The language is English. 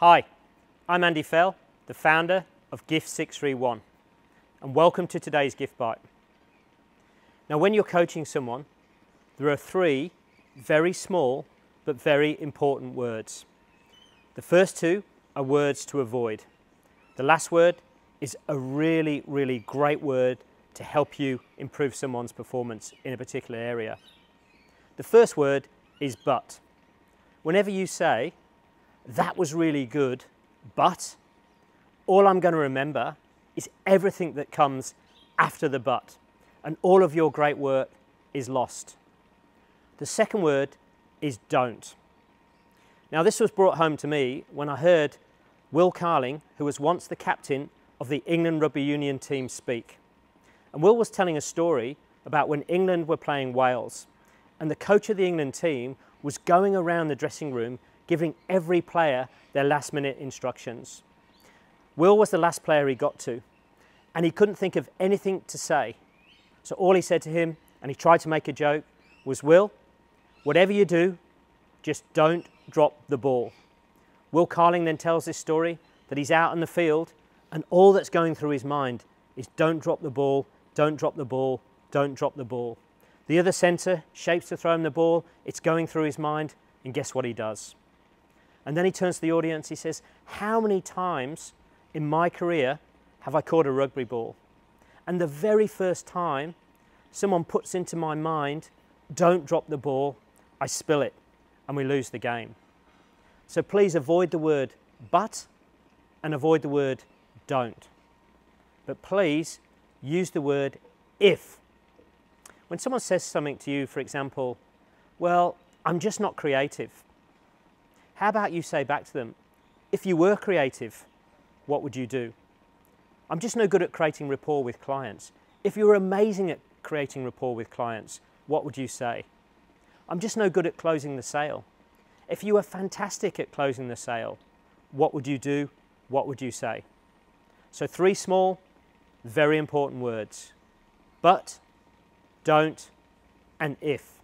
Hi, I'm Andy Fell, the founder of Gift 631, and welcome to today's Gift Bite. Now, when you're coaching someone, there are three very small but very important words. The first two are words to avoid. The last word is a really, really great word to help you improve someone's performance in a particular area. The first word is but. Whenever you say, that was really good, but all I'm going to remember is everything that comes after the but, and all of your great work is lost. The second word is don't. Now, this was brought home to me when I heard Will Carling, who was once the captain of the England Rugby Union team, speak. And Will was telling a story about when England were playing Wales, and the coach of the England team was going around the dressing room giving every player their last minute instructions. Will was the last player he got to, and he couldn't think of anything to say. So all he said to him, and he tried to make a joke, was Will, whatever you do, just don't drop the ball. Will Carling then tells this story that he's out in the field and all that's going through his mind is don't drop the ball, don't drop the ball, don't drop the ball. The other centre shapes to throw him the ball, it's going through his mind, and guess what he does? And then he turns to the audience, he says, How many times in my career have I caught a rugby ball? And the very first time someone puts into my mind, Don't drop the ball, I spill it, and we lose the game. So please avoid the word but and avoid the word don't. But please use the word if. When someone says something to you, for example, well, I'm just not creative. How about you say back to them, if you were creative, what would you do? I'm just no good at creating rapport with clients. If you were amazing at creating rapport with clients, what would you say? I'm just no good at closing the sale. If you were fantastic at closing the sale, what would you do? What would you say? So, three small, very important words but, don't, and if.